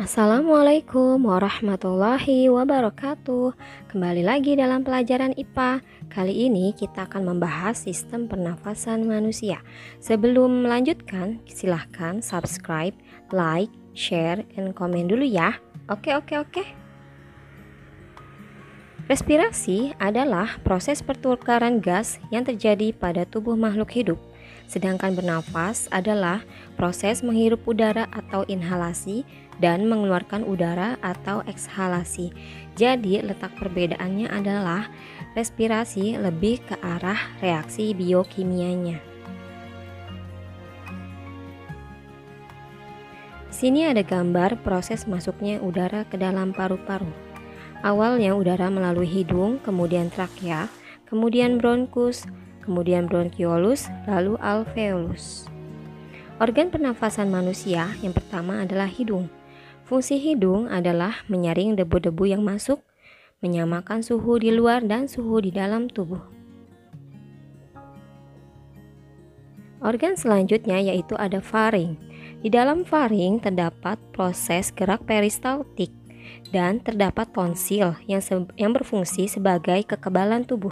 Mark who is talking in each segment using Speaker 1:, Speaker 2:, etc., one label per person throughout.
Speaker 1: Assalamualaikum warahmatullahi wabarakatuh. Kembali lagi dalam pelajaran IPA Kali ini kita akan membahas sistem pernafasan manusia. Sebelum melanjutkan, silahkan subscribe, like, share, dan komen dulu ya. Oke oke oke. Respirasi adalah proses pertukaran gas yang terjadi pada tubuh makhluk hidup. Sedangkan bernafas adalah proses menghirup udara atau inhalasi dan mengeluarkan udara atau ekshalasi. Jadi, letak perbedaannya adalah respirasi lebih ke arah reaksi biokimianya. Di sini ada gambar proses masuknya udara ke dalam paru-paru. Awalnya udara melalui hidung, kemudian trakea, kemudian bronkus, kemudian bronkiolus, lalu alveolus. Organ pernafasan manusia yang pertama adalah hidung. Fungsi hidung adalah menyaring debu-debu yang masuk, menyamakan suhu di luar dan suhu di dalam tubuh. Organ selanjutnya yaitu ada faring. Di dalam faring terdapat proses gerak peristaltik dan terdapat tonsil yang, yang berfungsi sebagai kekebalan tubuh.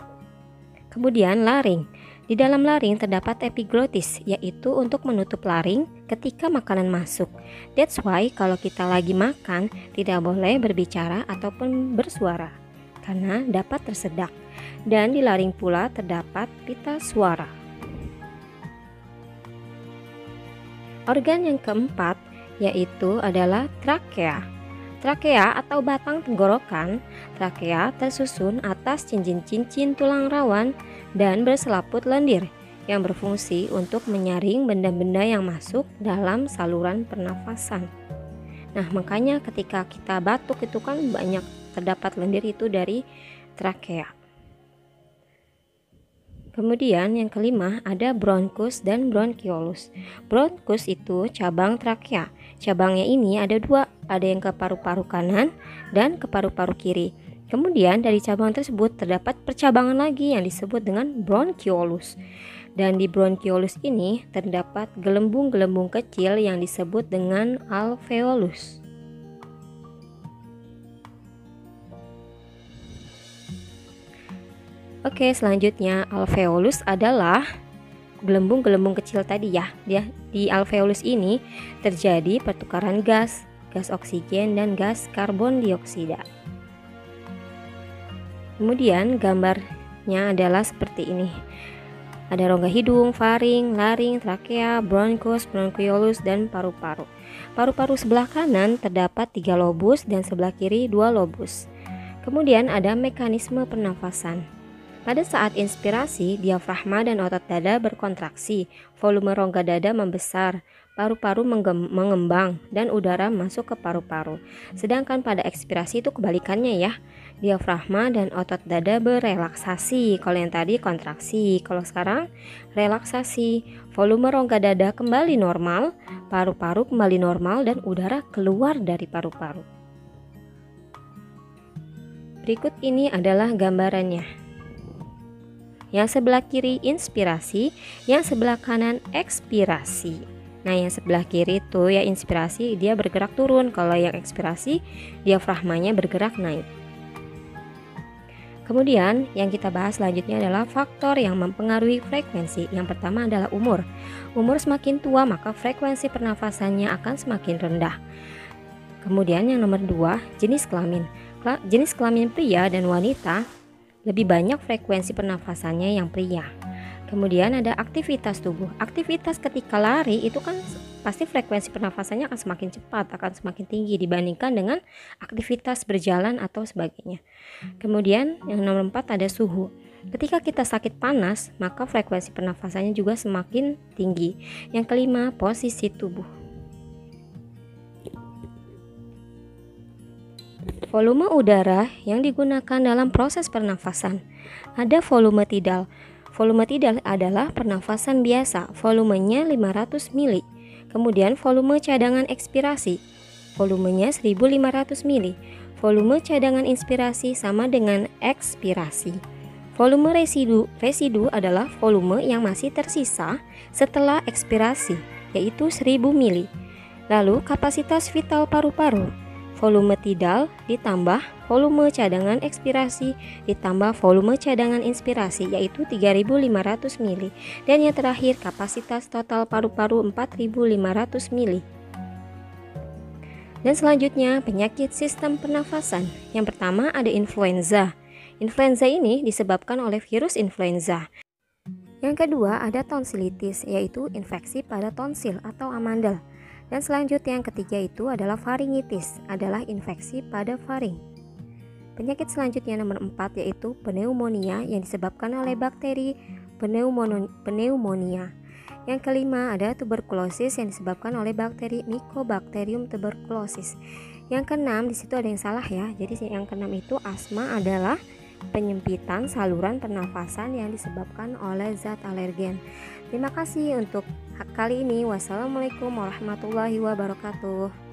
Speaker 1: Kemudian laring. Di dalam laring terdapat epiglotis, yaitu untuk menutup laring ketika makanan masuk. That's why kalau kita lagi makan, tidak boleh berbicara ataupun bersuara, karena dapat tersedak. Dan di laring pula terdapat pita suara. Organ yang keempat yaitu adalah trakea. Trakea atau batang tenggorokan, trakea tersusun atas cincin-cincin tulang rawan dan berselaput lendir yang berfungsi untuk menyaring benda-benda yang masuk dalam saluran pernafasan. Nah, makanya ketika kita batuk itu kan banyak terdapat lendir itu dari trakea. Kemudian yang kelima ada bronkus dan bronkiolus. Bronkus itu cabang trakea. Cabangnya ini ada dua, ada yang ke paru-paru kanan dan ke paru-paru kiri. Kemudian dari cabang tersebut terdapat percabangan lagi yang disebut dengan bronkiolus. Dan di bronkiolus ini terdapat gelembung-gelembung kecil yang disebut dengan alveolus. Oke, selanjutnya alveolus adalah gelembung-gelembung kecil tadi ya. Dia di alveolus ini terjadi pertukaran gas, gas oksigen dan gas karbon dioksida. Kemudian gambarnya adalah seperti ini. Ada rongga hidung, faring, laring, trakea, bronkus, bronkiolus, dan paru-paru. Paru-paru sebelah kanan terdapat tiga lobus dan sebelah kiri dua lobus. Kemudian ada mekanisme pernafasan. Pada saat inspirasi, diafragma dan otot dada berkontraksi, volume rongga dada membesar, paru-paru mengembang, dan udara masuk ke paru-paru. Sedangkan pada ekspirasi itu kebalikannya ya. Diafragma dan otot dada berelaksasi. Kalau yang tadi kontraksi, kalau sekarang relaksasi. Volume rongga dada kembali normal, paru-paru kembali normal dan udara keluar dari paru-paru. Berikut ini adalah gambarannya. Yang sebelah kiri inspirasi, yang sebelah kanan ekspirasi. Nah, yang sebelah kiri itu ya inspirasi dia bergerak turun, kalau yang ekspirasi diafragmanya bergerak naik. Kemudian yang kita bahas selanjutnya adalah faktor yang mempengaruhi frekuensi. Yang pertama adalah umur. Umur semakin tua maka frekuensi pernafasannya akan semakin rendah. Kemudian yang nomor dua jenis kelamin. Jenis kelamin pria dan wanita lebih banyak frekuensi pernafasannya yang pria. Kemudian ada aktivitas tubuh. Aktivitas ketika lari itu kan pasti frekuensi pernafasannya akan semakin cepat, akan semakin tinggi dibandingkan dengan aktivitas berjalan atau sebagainya. Kemudian yang nomor 4 ada suhu. Ketika kita sakit panas, maka frekuensi pernafasannya juga semakin tinggi. Yang kelima, posisi tubuh. Volume udara yang digunakan dalam proses pernafasan. Ada volume tidal. Volume tidal adalah pernafasan biasa, volumenya 500 mili. Kemudian volume cadangan ekspirasi, volumenya 1500 mili. Volume cadangan inspirasi sama dengan ekspirasi. Volume residu, residu adalah volume yang masih tersisa setelah ekspirasi, yaitu 1000 mili. Lalu kapasitas vital paru-paru volume tidal ditambah volume cadangan ekspirasi ditambah volume cadangan inspirasi yaitu 3500 mili dan yang terakhir kapasitas total paru-paru 4500 mili. Dan selanjutnya penyakit sistem pernafasan. Yang pertama ada influenza. Influenza ini disebabkan oleh virus influenza. Yang kedua ada tonsilitis yaitu infeksi pada tonsil atau amandel. Dan selanjutnya yang ketiga itu adalah faringitis, adalah infeksi pada faring. Penyakit selanjutnya nomor 4 yaitu pneumonia yang disebabkan oleh bakteri pneumonia. Yang kelima ada tuberkulosis yang disebabkan oleh bakteri Mycobacterium tuberculosis. Yang keenam di situ ada yang salah ya. Jadi yang keenam itu asma adalah penyempitan saluran pernafasan yang disebabkan oleh zat alergen. Terima kasih untuk kali ini. Wassalamualaikum warahmatullahi wabarakatuh.